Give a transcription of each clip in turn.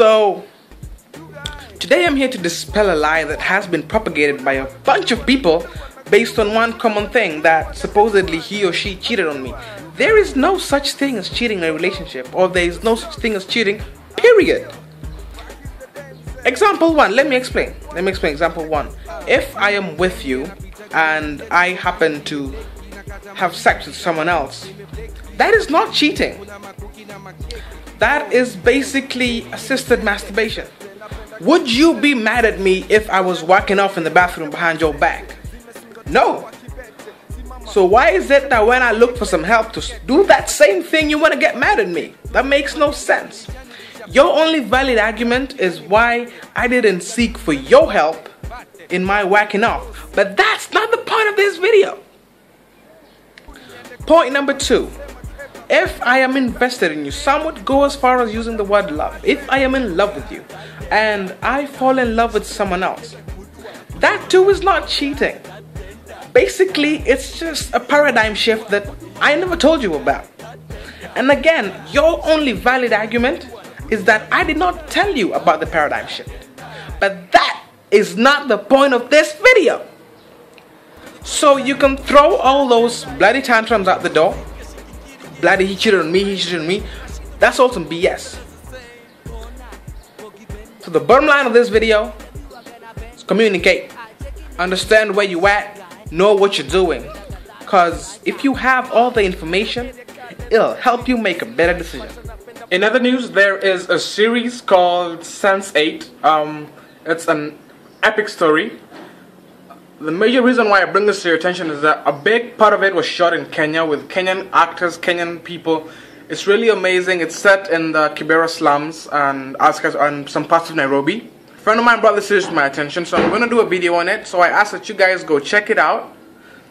So, today I'm here to dispel a lie that has been propagated by a bunch of people based on one common thing that supposedly he or she cheated on me. There is no such thing as cheating in a relationship, or there is no such thing as cheating, period. Example one, let me explain. Let me explain. Example one. If I am with you and I happen to have sex with someone else, that is not cheating. That is basically assisted masturbation. Would you be mad at me if I was whacking off in the bathroom behind your back? No. So why is it that when I look for some help to do that same thing, you want to get mad at me? That makes no sense. Your only valid argument is why I didn't seek for your help in my whacking off. But that's not the point of this video. Point number two. If I am invested in you, some would go as far as using the word love. If I am in love with you and I fall in love with someone else, that too is not cheating. Basically, it's just a paradigm shift that I never told you about. And again, your only valid argument is that I did not tell you about the paradigm shift. But that is not the point of this video. So you can throw all those bloody tantrums out the door bloody he cheated on me, he cheated on me. That's all some BS. So the bottom line of this video is communicate. Understand where you at, know what you're doing. Cause if you have all the information, it'll help you make a better decision. In other news, there is a series called Sense 8. Um, it's an epic story the major reason why I bring this to your attention is that a big part of it was shot in Kenya with Kenyan actors, Kenyan people. It's really amazing. It's set in the Kibera slums and and some parts of Nairobi. A friend of mine brought this series to my attention, so I'm going to do a video on it. So I ask that you guys go check it out,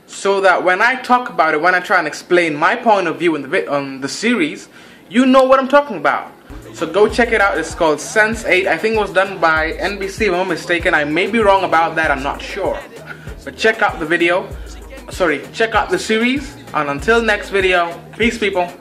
so that when I talk about it, when I try and explain my point of view in the on the series, you know what I'm talking about. So go check it out. It's called Sense 8. I think it was done by NBC, if I'm mistaken. I may be wrong about that. I'm not sure. But check out the video. Sorry, check out the series. And until next video, peace people.